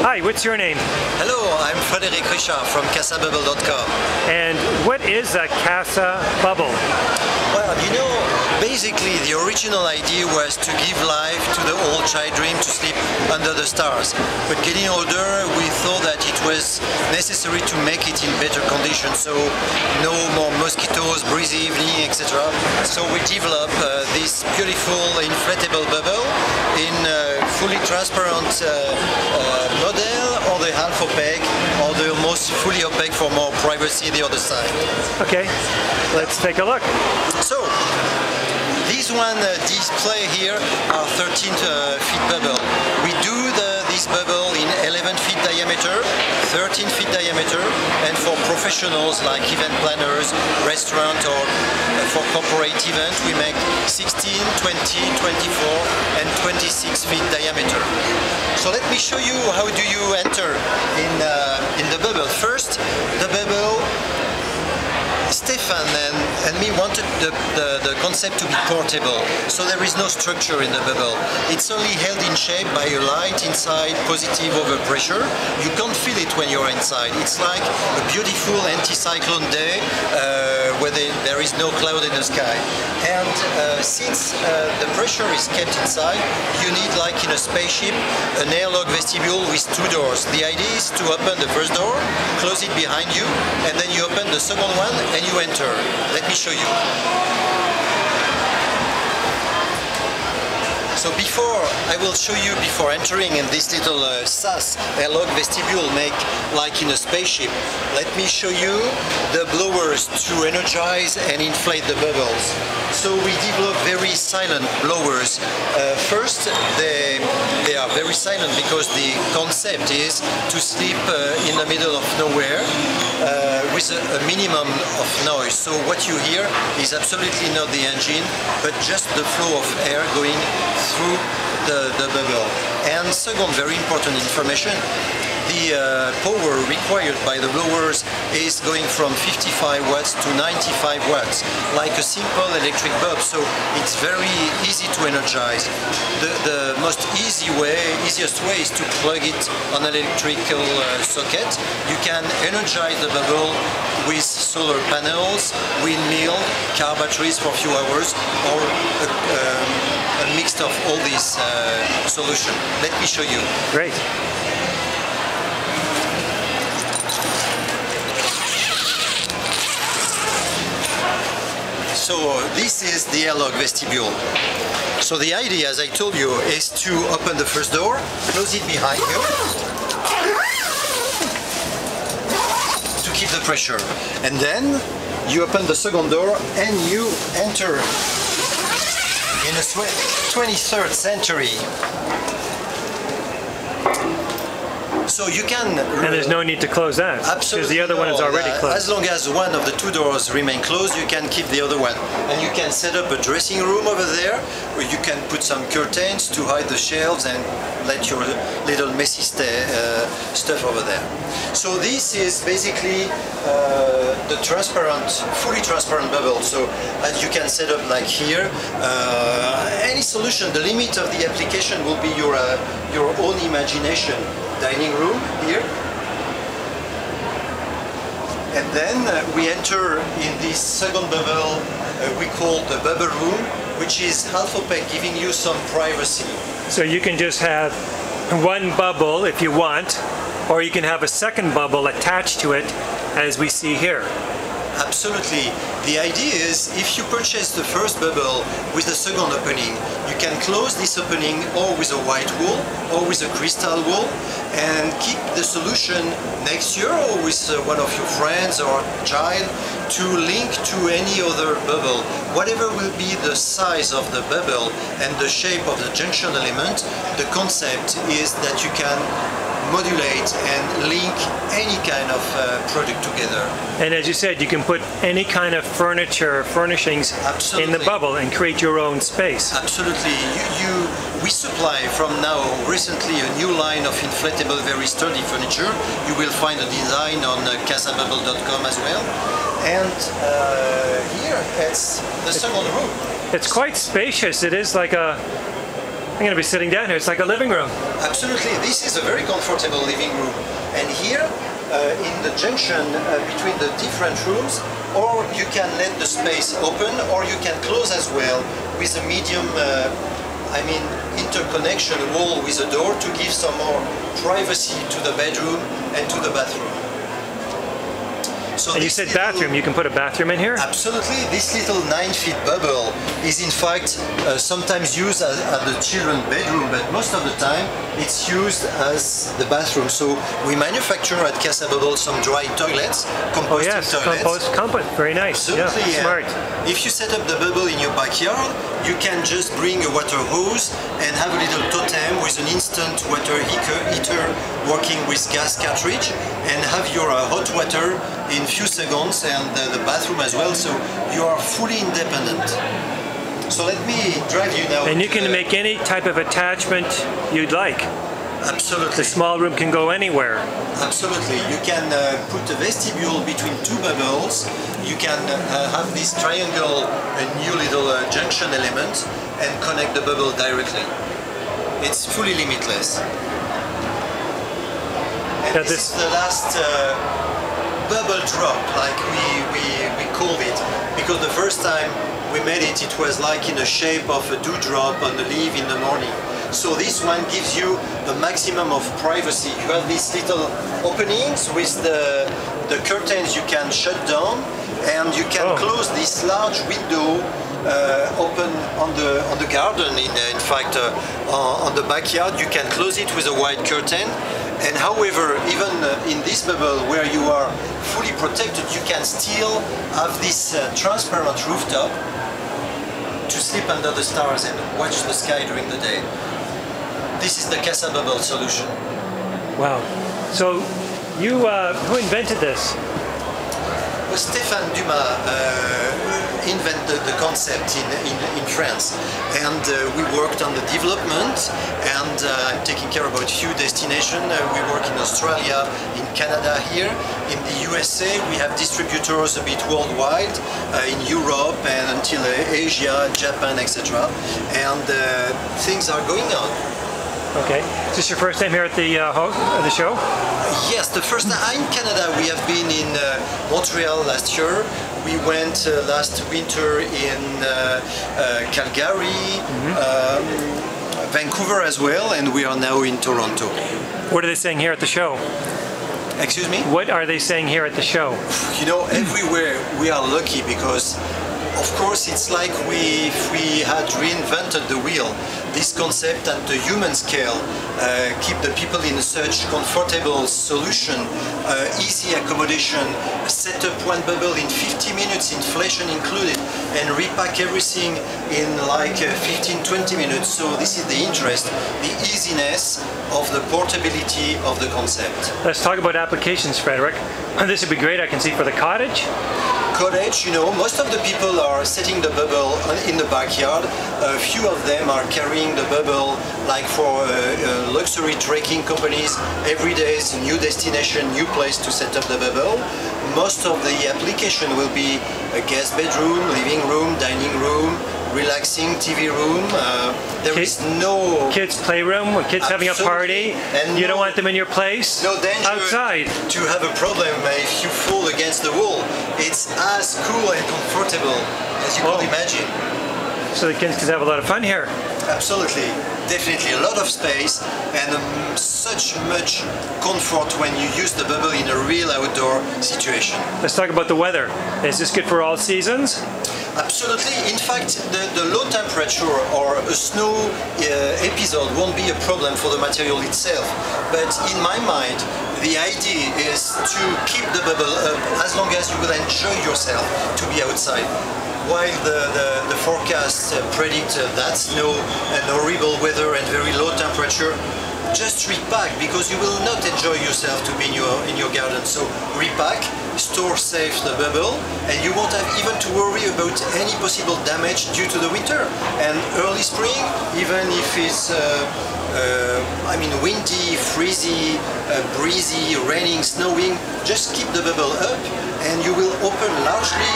Hi, what's your name? Hello, I'm Frédéric Richard from CasaBubble.com. And what is a Casa Bubble? Well, you know, basically the original idea was to give life the old child dream to sleep under the stars. But getting older, we thought that it was necessary to make it in better conditions, so no more mosquitoes, breezy evening, etc. So we developed uh, this beautiful inflatable bubble in uh, fully transparent uh, uh, model or the half opaque or the almost fully opaque for more privacy the other side. Okay, let's take a look. So, this one uh, display here are 13 uh, feet bubble. We do the, this bubble in 11 feet diameter, 13 feet diameter, and for professionals like event planners, restaurant, or uh, for corporate event, we make 16, 20, 24, and 26 feet diameter. So let me show you how do you enter in uh, in the bubble. First, the bubble Stéphane and, and me wanted the, the, the, concept to be portable, so there is no structure in the bubble. It's only held in shape by a light inside, positive over pressure. You can't feel it when you're inside. It's like a beautiful anti-cyclone day uh, where they, there is no cloud in the sky. And uh, since uh, the pressure is kept inside, you need, like in a spaceship, an airlock vestibule with two doors. The idea is to open the first door, close it behind you, and then you open the second one and you enter. Let me show you. So before, I will show you before entering in this little uh, SAS airlock vestibule make like in a spaceship. Let me show you the blowers to energize and inflate the bubbles. So we develop very silent blowers. Uh, first, they, they are very silent because the concept is to sleep uh, in the middle of nowhere uh, with a, a minimum of noise. So what you hear is absolutely not the engine, but just the flow of air going through the, the bubble. And second, very important information, the uh, power required by the blowers is going from 55 watts to 95 watts, like a simple electric bulb, so it's very easy to energize. The, the most easy way, easiest way is to plug it on an electrical uh, socket. You can energize the bubble with solar panels, windmill, car batteries for a few hours, or a, um, a mix of all these uh, solutions. Let me show you. Great. So this is the airlock vestibule. So the idea, as I told you, is to open the first door, close it behind you, to keep the pressure. And then you open the second door and you enter in the 23rd century. So you can... And there's no need to close that. Absolutely Because the other one is already closed. As long as one of the two doors remain closed, you can keep the other one. And you can set up a dressing room over there, where you can put some curtains to hide the shelves and let your little messy sta- uh, stuff over there. So this is basically uh, the transparent, fully transparent bubble. So as you can set up like here, uh, any solution, the limit of the application will be your, uh, your own imagination. Dining room here, and then uh, we enter in this second bubble uh, we call the bubble room, which is half opaque, giving you some privacy. So you can just have one bubble if you want, or you can have a second bubble attached to it, as we see here. Absolutely. The idea is if you purchase the first bubble with the second opening, you can close this opening or with a white wool or with a crystal wool and keep the solution next year or with uh, one of your friends or child to link to any other bubble. Whatever will be the size of the bubble and the shape of the junction element, the concept is that you can modulate and link any kind of uh, product together. And as you said, you can put any kind of furniture, furnishings in the bubble and create your own space. Absolutely. You, you, we supply from now recently a new line of inflatable, very sturdy furniture. You will find a design on uh, casabubble.com as well. And uh, here it's the second room. It's quite spacious. It is like a I'm going to be sitting down here. It's like a living room. Absolutely, this is a very comfortable living room. And here, uh, in the junction uh, between the different rooms, or you can let the space open, or you can close as well with a medium, uh, I mean, interconnection wall with a door to give some more privacy to the bedroom and to the bathroom. So And you said little- bathroom. You can put a bathroom in here? Absolutely. This little nine feet bubble is in fact uh, sometimes used as, as the children's bedroom, but most of the time it's used as the bathroom. So we manufacture at Casa Bubble some dry toilets, Oh, composting yes. toilets. Compost, compost. Very nice. Absolutely. Yeah. smart. If you set up the bubble in your backyard, you can just bring a water hose and have a little totem with an instant water heater, working with gas cartridge and have your uh, hot water in few seconds and uh, the bathroom as well. So you are fully independent. So let me drive you now. And you can make any type of attachment you'd like. Absolutely. The small room can go anywhere. Absolutely. You can uh, put a vestibule between two bubbles. You can uh, have this triangle, a new little uh, junction element, and connect the bubble directly. It's fully limitless. And Yeah, this, this- is the last uh, bubble drop, like we, we, we called it, because the first time we made it, it was like in the shape of a dewdrop on the leaf in the morning. So this one gives you the maximum of privacy. You have these little openings with the, the curtains you can shut down and you can Oh. close this large window uh, open on the on the garden. In, in fact, uh, on on the backyard, you can close it with a white curtain. And however, even uh, in this bubble where you are fully protected, you can still have this uh, transparent rooftop to sleep under the stars and watch the sky during the day. This is the Casa Bubble solution. Wow. So you, uh, who invented this? Well, Stéphane Dumas uh, invented the concept in, in, in France and uh, we worked on the development and uh, taking care about few destinations. Uh, we work in Australia, in Canada here. In the USA we have distributors a bit worldwide, uh, in Europe and until uh, Asia, Japan, etc. And uh, things are going on. Okay. Is this your first time here at the uh, ho- the show? Yes, the first time in Canada we have been in uh, Montreal last year. We went uh, last winter in uh, uh, Calgary, um, Vancouver as well, and we are now in Toronto. What are they saying here at the show? Excuse me? What are they saying here at the show? You know, everywhere we are lucky because, of course, it's like we, if we had reinvented the wheel. This concept at the human scale, uh, keep the people in such comfortable solution, uh, easy accommodation, set up one bubble in 50 minutes, inflation included, and repack everything in like uh, 15-20 minutes. So this is the interest, the easiness of the portability of the concept. Let's talk about applications, Frederick. This would be great, I can see, for the cottage. Cottage, you know, most of the people are setting the bubble in the backyard. A few of them are carrying the bubble like for uh, uh, luxury trekking companies. Every day is a new destination, new place to set up the bubble. Most of the application will be a guest bedroom, living room, dining room, relaxing TV room. Uh, there Kid- is no Kids' playroom, when kids having a party, And you don't want them in your place. no danger Outside. to have a problem if you fall against the wall. It's as cool and comfortable as you Oh. could imagine. So the kids can have a lot of fun here. Absolutely, definitely a lot of space and um, such much comfort when you use the bubble in a real outdoor situation. Let's talk about the weather. Is this good for all seasons? Absolutely. In fact, the, the low temperature or a snow uh, episode won't be a problem for the material itself. But in my mind, the idea is to keep the bubble up as long as you will enjoy yourself to be outside. While the, the, the forecast uh, predict uh, that snow and horrible weather and very low temperature, just repack because you will not enjoy yourself to be in your in your garden. So repack, store safe the bubble, and you won't have even to worry about any possible damage due to the winter. And early spring, even if it's uh, uh, I mean windy, freezy, uh, breezy, raining, snowing, just keep the bubble up, and you will open largely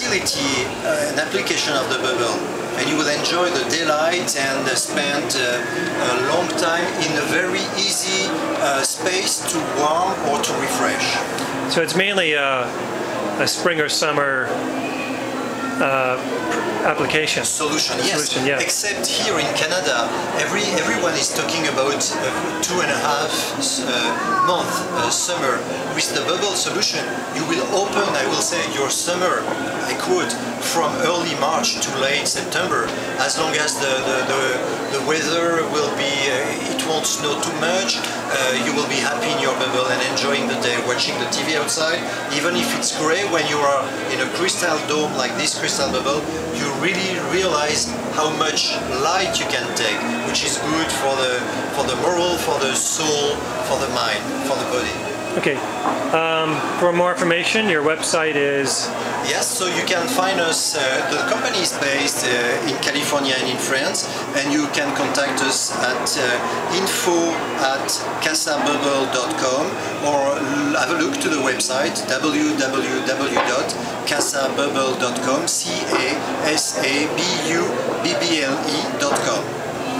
utility, uh, an application of the bubble, and you will enjoy the daylight and uh, spend uh, a long time in a very easy uh, space to warm or to refresh. So it's mainly a, spring or summer application. solution. Yes, Solution, yeah. except here in Canada, every everyone is talking about uh, two and a half uh, month uh, summer. With the bubble solution, you will open, I will say, your summer. I quote from early March to late September, as long as the the, the, the weather will be, uh, it won't snow too much. Uh, you will be happy in your bubble and enjoying watching the TV outside, even if it's gray. When you are in a crystal dome like this crystal bubble, you really realize how much light you can take, which is good for the for the moral, for the soul, for the mind, for the body. Okay. Um, for more information, your website is Yes, so you can find us. Uh, the company is based uh, in California and in France, and you can contact us at uh, info at casabubble.com or have a look to the website www.casabubble.com. C A S A B U B B L E.com.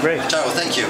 great. Ciao, thank you.